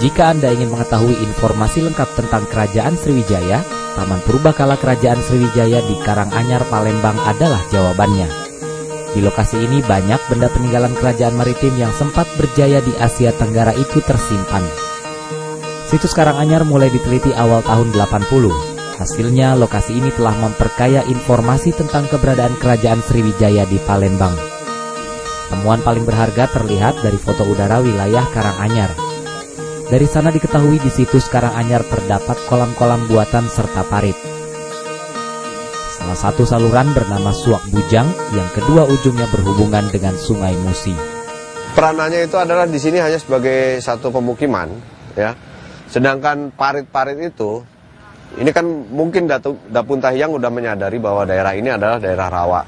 Jika Anda ingin mengetahui informasi lengkap tentang Kerajaan Sriwijaya, Taman Purbakala Kerajaan Sriwijaya di Karanganyar, Palembang adalah jawabannya. Di lokasi ini banyak benda peninggalan kerajaan maritim yang sempat berjaya di Asia Tenggara itu tersimpan. Situs Karanganyar mulai diteliti awal tahun 80. Hasilnya, lokasi ini telah memperkaya informasi tentang keberadaan kerajaan Sriwijaya di Palembang. Temuan paling berharga terlihat dari foto udara wilayah Karanganyar. Dari sana diketahui di situs Karanganyar terdapat kolam-kolam buatan serta parit. Salah satu saluran bernama Suak Bujang yang kedua ujungnya berhubungan dengan Sungai Musi. Peranannya itu adalah di sini hanya sebagai satu pemukiman, ya. Sedangkan parit-parit itu, ini kan mungkin Datu, Dapun Tahyang udah menyadari bahwa daerah ini adalah daerah rawa,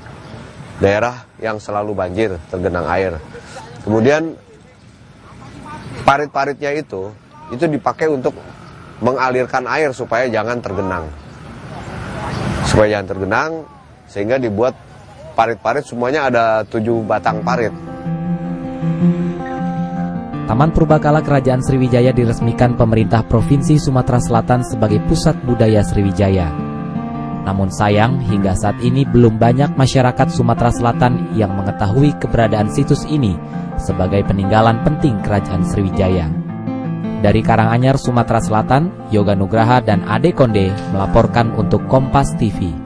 daerah yang selalu banjir, tergenang air. Kemudian parit-paritnya itu itu dipakai untuk mengalirkan air supaya jangan tergenang. Supaya jangan tergenang sehingga dibuat parit-parit semuanya ada tujuh batang parit. Taman Purbakala Kerajaan Sriwijaya diresmikan pemerintah Provinsi Sumatera Selatan sebagai pusat budaya Sriwijaya. Namun sayang, hingga saat ini belum banyak masyarakat Sumatera Selatan yang mengetahui keberadaan situs ini sebagai peninggalan penting Kerajaan Sriwijaya. Dari Karanganyar, Sumatera Selatan, Yoga Nugraha dan Ade Konde melaporkan untuk Kompas TV.